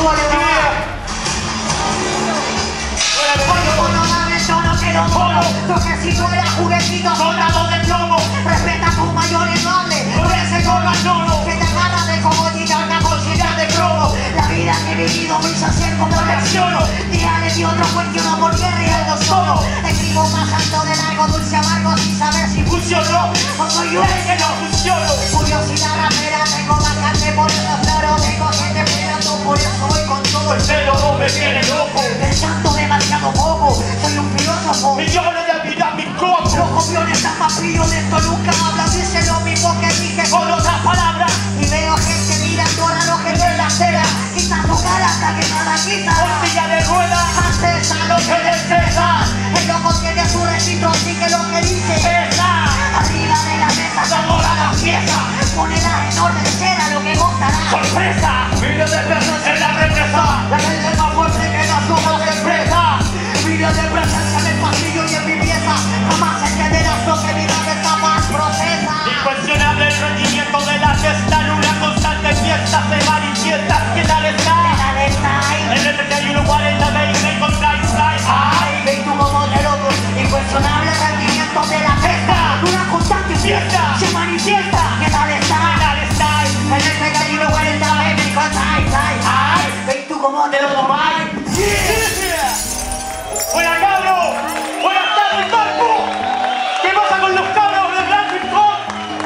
súbale No Respeta tus mayores por ese Que te agarra de de cromo La vida que he vivido como reacciono mi otro por qué riendo solo Escribo más alto de largo, dulce amargo sin saber si funcionó No el que no funciono Curiosidad rapera tiene loco. Demasiado poco, soy un filósofo Y yo no le olvidar mi coche Los copiones tan papillos de esto nunca hablan. Dice lo mismo que dije con otras palabras. Y veo gente mirando a los que en la acera Quita tu cara hasta que nada quita. Hostia de rueda. Haces a lo que deseas El loco tiene su registro, así que lo que dice Pesa Arriba de la mesa, la mola la fiesta. como de los papás. Yeah. Buenas cabros, buenas tardes ¿Qué pasa con los cabros de Racing Hop?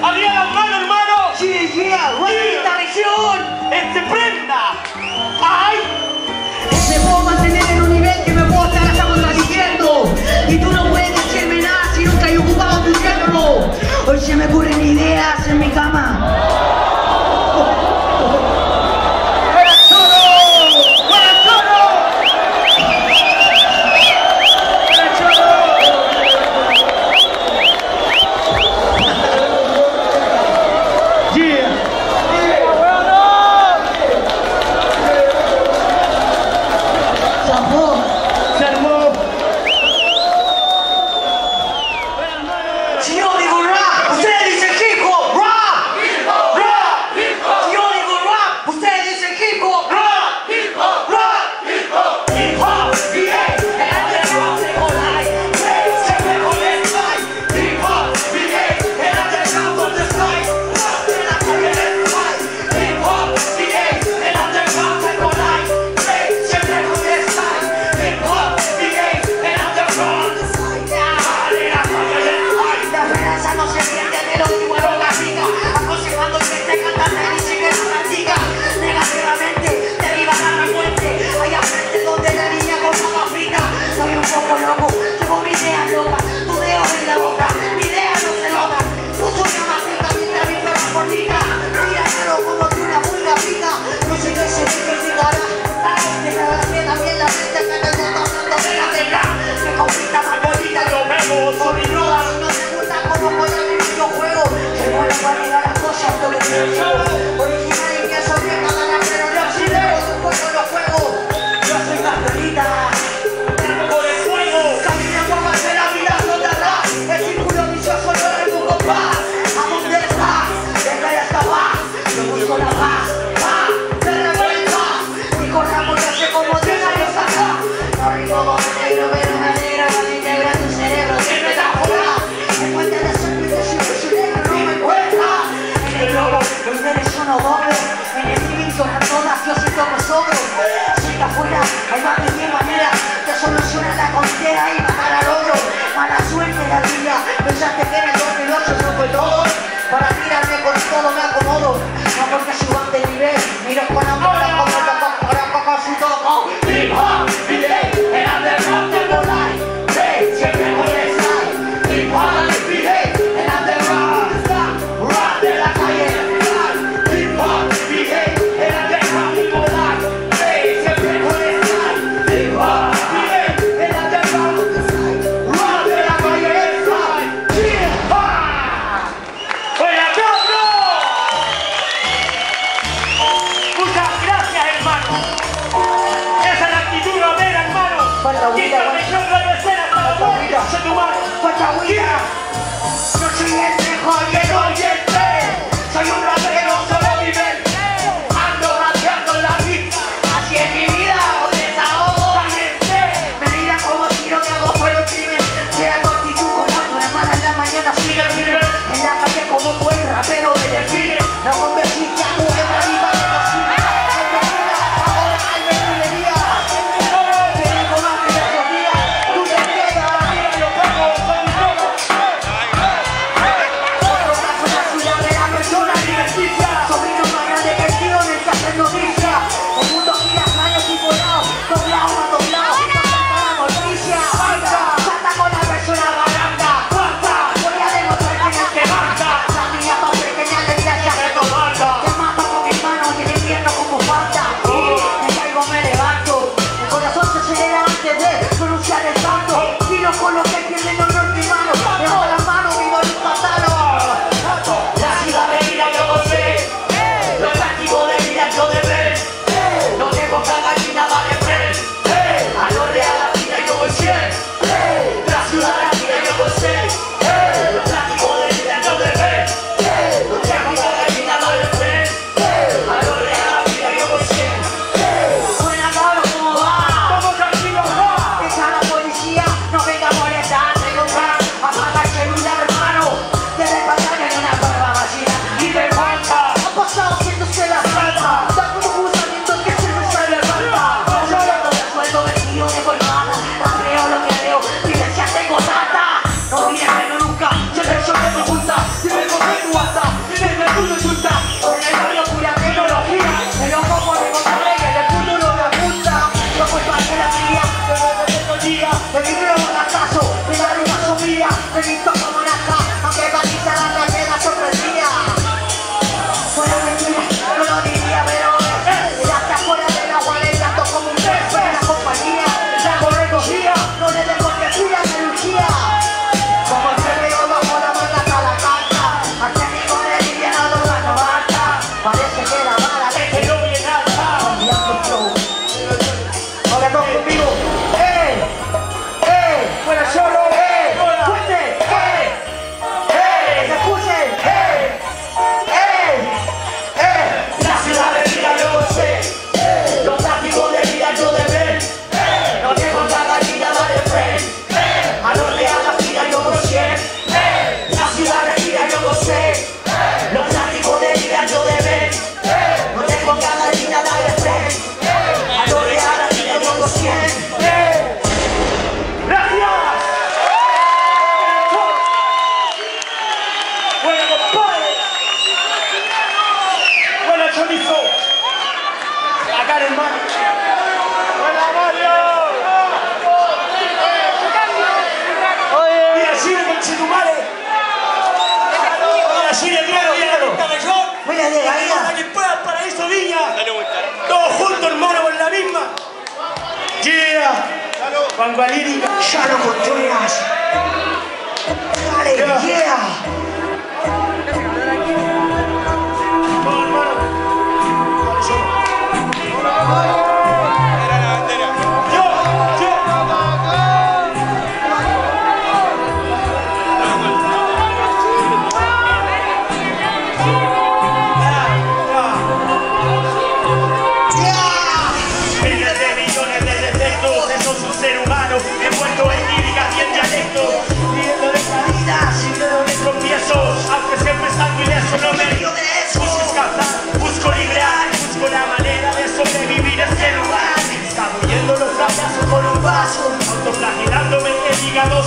Arriba las manos hermano. Sí, yeah, yeah. región. Este prenda. Ay. Me puedo mantener en un nivel que me puedo estar hasta contradiciendo. Y tú no puedes decirme nada si nunca he ocupado tu tiempo. Hoy se me ocurren ideas en mi cama. regalía Pensaste que era yo celoso sobre todo. Para tirarme con todo me acomodo.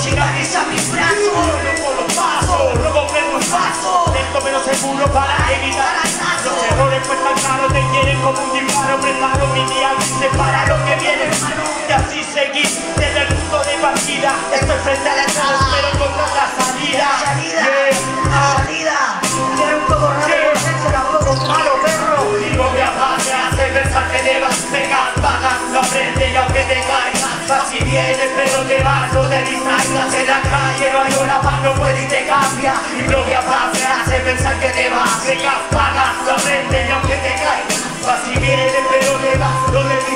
Sin Pisa mis brazos. Robo los pasos, robo prendo un paso, lento pero seguro para evitar los errores cuestan caro, te quieren como un disparo, preparo mi día y separa lo que viene y así seguir desde el punto de partida. Estoy frente a la entrada, pero encontrar la salida. La salida. Yeah. La salida. Era un poco raro ser tampoco malo, perro. Propia paz me hace pensar que debas pegar, pagas, lo aprende y aunque te caigas, así vienes te vas, no te distraigas en la calle, no hay una paz, no puede y te cambia. Mi propia paz me hace pensar que debas pegar, pagas, lo aprende y aunque te caigas, así vienes pero te vas, no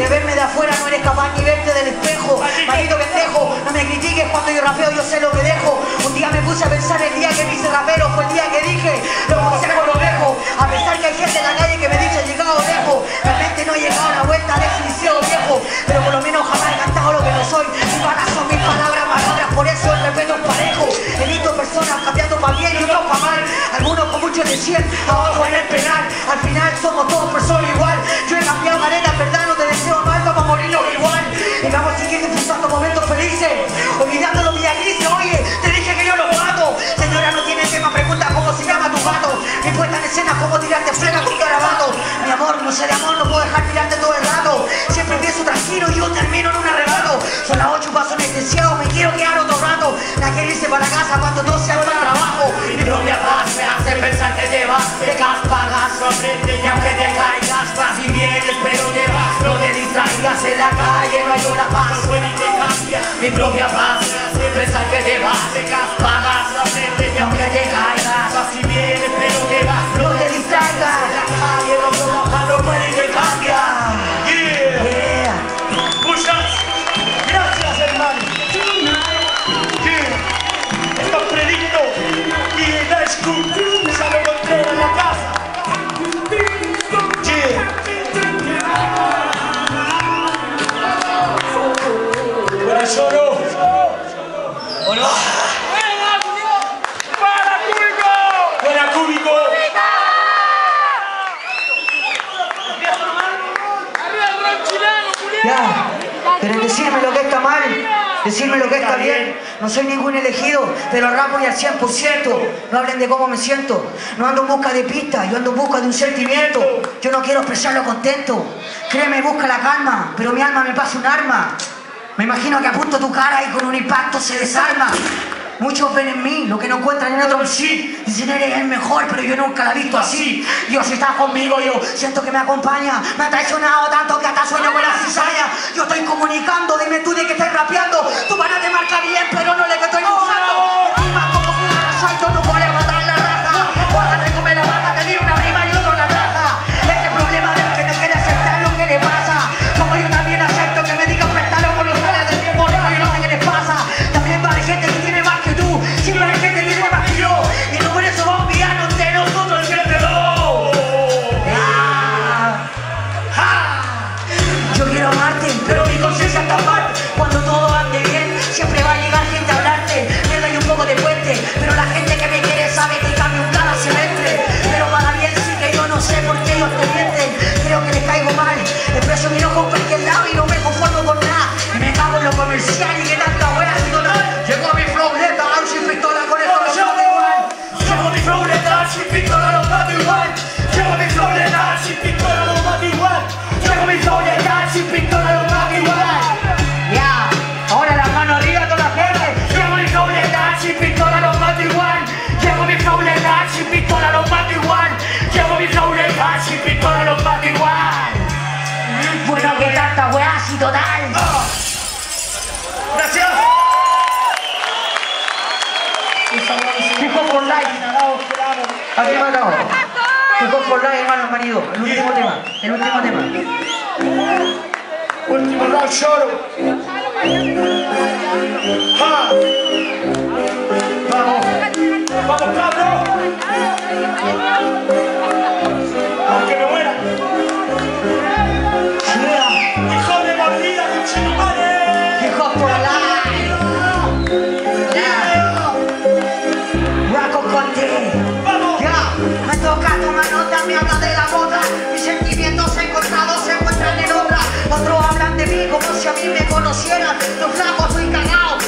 Quieres verme de afuera, no eres capaz ni verte del espejo. Maldito pendejo, no me critiques cuando yo rapeo, yo sé lo que dejo. Un día me puse a pensar el día que me hice rapero, fue el día que dije, lo consejo lo dejo. A pesar que hay gente en la calle que me dice, llegado lejos. Realmente no he llegado a la vuelta de liceo viejo. Pero por lo menos jamás he cantado lo que no soy. Son las 8 paso anestesiado, me quiero quedar otro rato. La quiere irse para casa cuando todo sea para trabajo. Mi propia paz me hace pensar que te vas, pegas, pagas, no aprende y aunque te caigas, vas y vienes, pero te vas, no te distraigas en la calle, no hay una paz, te. Mi propia paz me hace pensar que te vas, pegas, pagas, no aprende y aunque te caigas, pero rapo y al 100%. No hablen de cómo me siento. No ando en busca de pistas, yo ando en busca de un sentimiento. Yo no quiero expresarlo contento. Créeme, busca la calma, pero mi alma me pasa un arma. Me imagino que apunto tu cara y con un impacto se desarma. Muchos ven en mí lo que no encuentran en otro sí. Dicen eres el mejor, pero yo nunca la he visto así. Dios si estás conmigo, yo siento que me acompaña. Me ha traicionado tanto que hasta sueño con la cizalla. Yo estoy comunicando, dime tú de que estás rapeando. Tu pana te marca bien, pero no le marido. El último tema. El último tema. Último round, choro. Ah. Vamos. Vamos, cabrón. si me conocieran, los flacos soy cagao.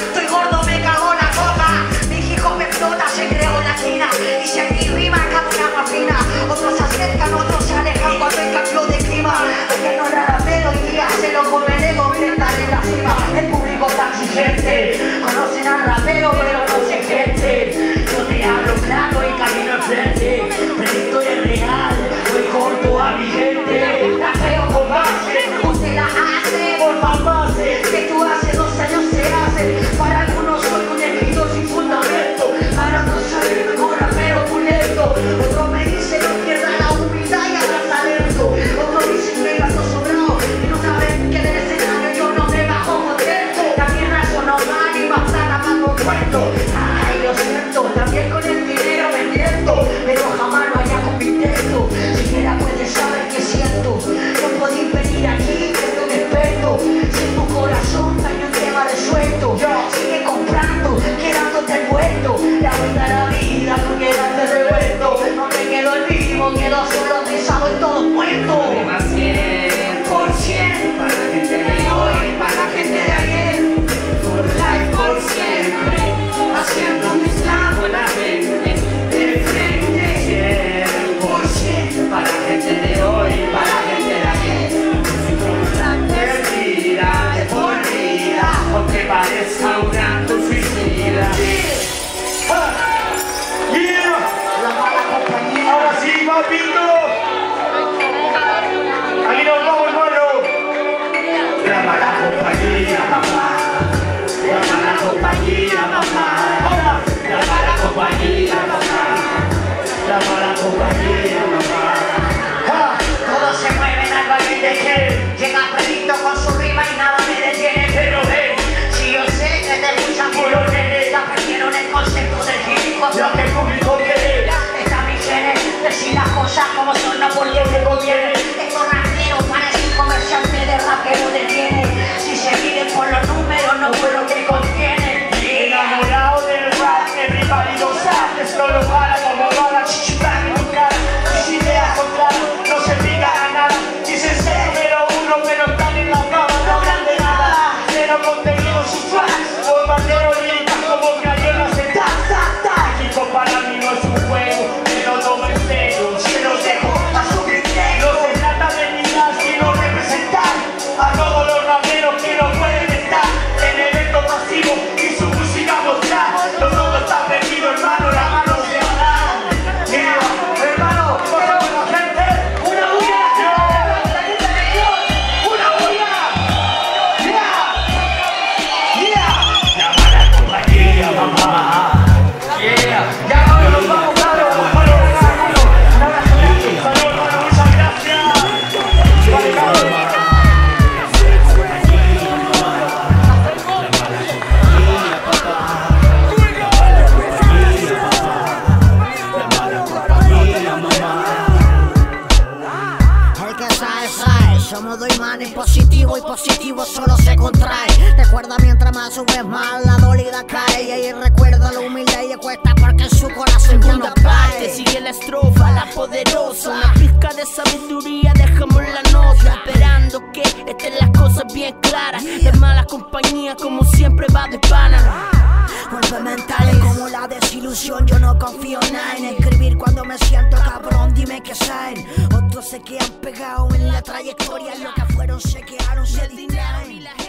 solo se contrae. Recuerda mientras más subes más la dolida cae. Y recuerda lo humilde y cuesta porque su corazón ya no parte sigue la estrofa, la poderosa. Una pizca de sabiduría, dejamos la nota. Esperando que estén las cosas bien claras. De malas compañía como siempre va de pana. Vuelve mentales como la desilusión, yo no confío nada en escribir cuando me siento cansado dime qué saben. Otros se quedan pegados en la trayectoria. Lo que fueron se quedaron, se dignaron.